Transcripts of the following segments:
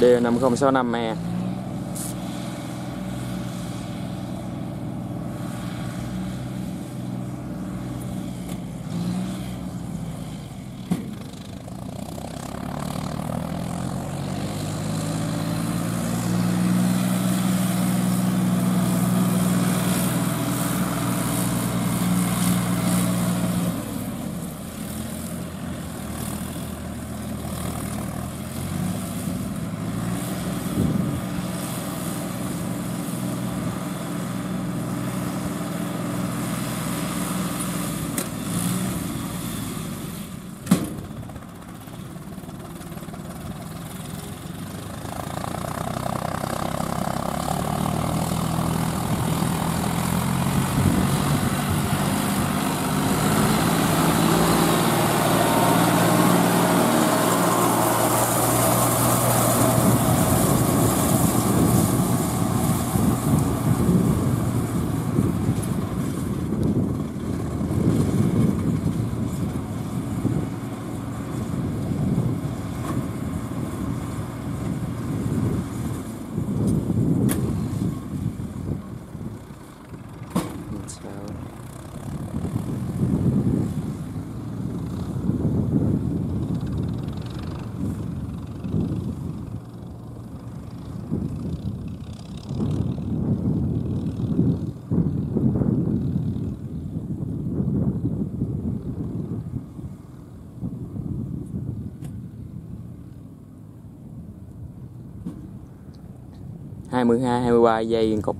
đều nằm không sao nằm mè hai mươi hai hai mươi ba giây cục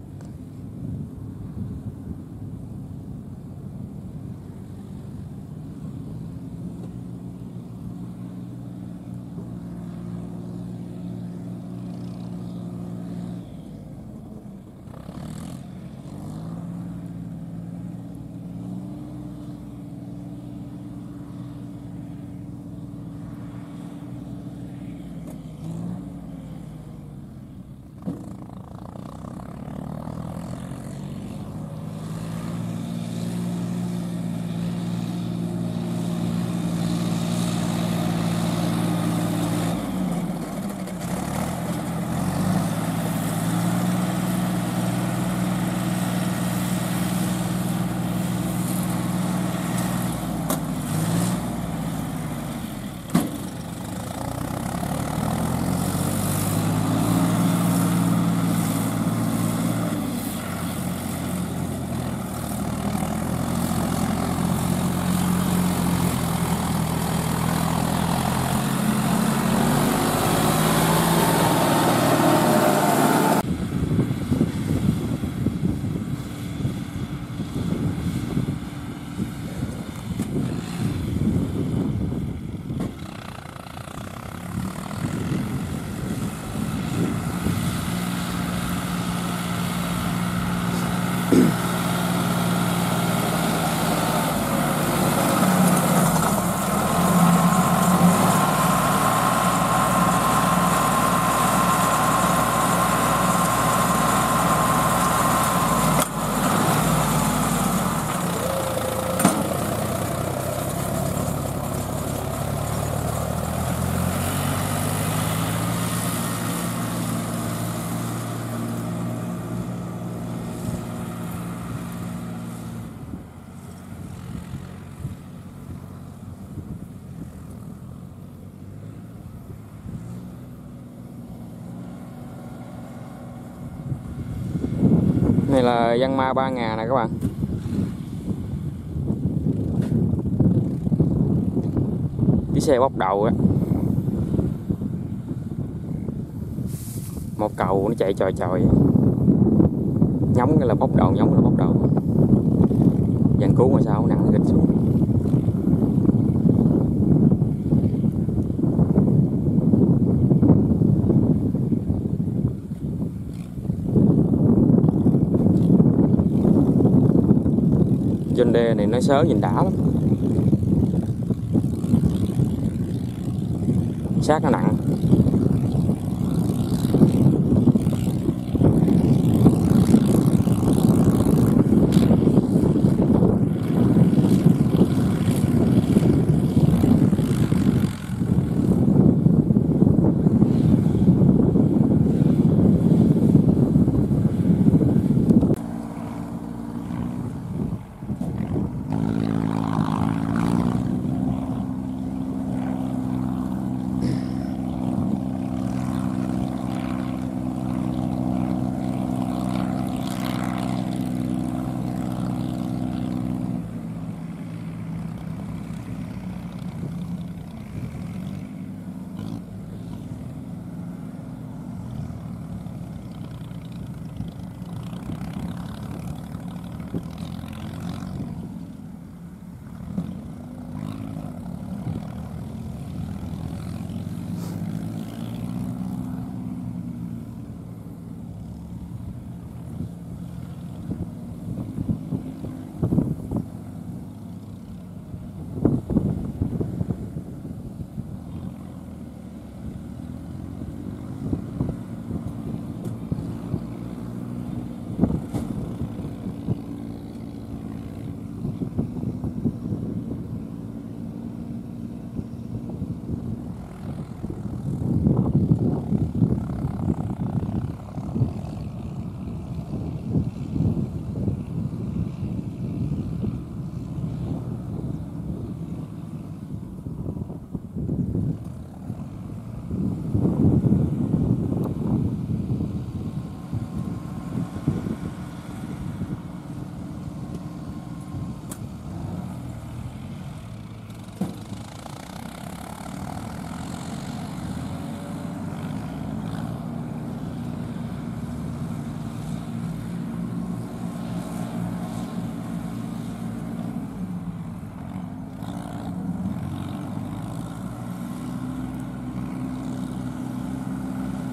này là văn ma ba ngà nè các bạn. Cái xe bốc đầu á. Một cầu nó chạy trời trời nhóng cái là bốc đầu nhóng là bốc đầu. Dàn cứu mà sao nặng gịch xuống. Trên đê này nó sớ nhìn đã lắm. Xác nó nặng.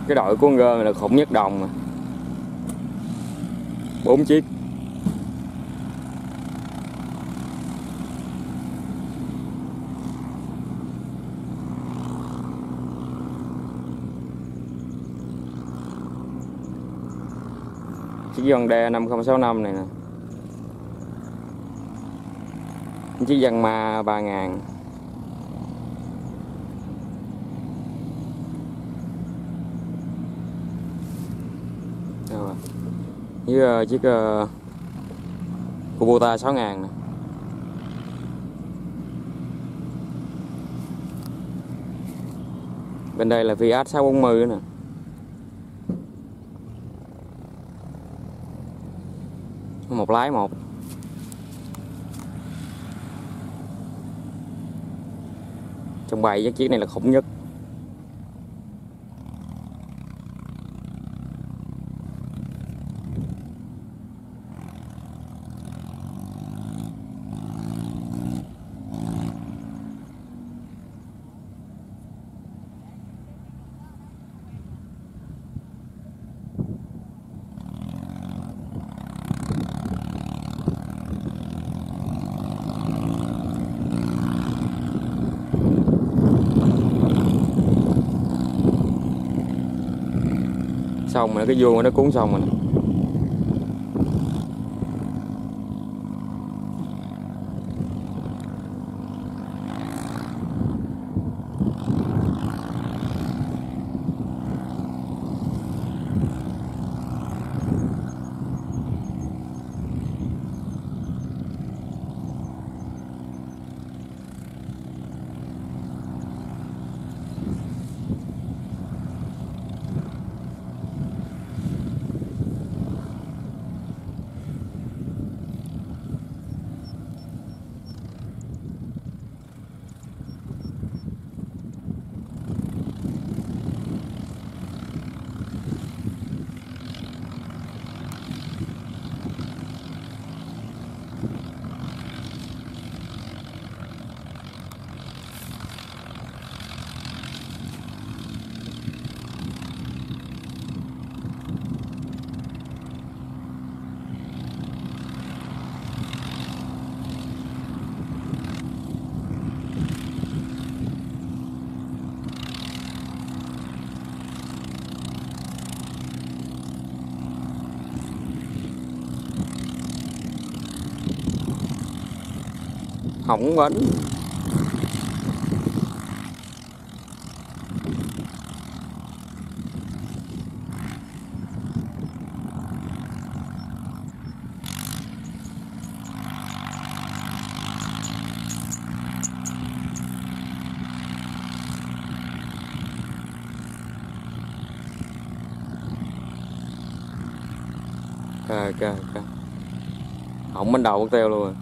Cái đội của con gơ này là khủng nhất đồng mà. Bốn chiếc. Chiếc dần đe 5065 này nè. Chiếc dân ma 3000 Đâu rồi? Với uh, chiếc uh, Kubota 6000 này. bên đây là Fiat 640 nè. Một lái một. Trong bài cái chiếc này là khủng nhất. Xong rồi cái vuông nó cuốn xong rồi nè hỏng bánh. Ok ok ok hỏng bánh đầu mất tiêu luôn rồi.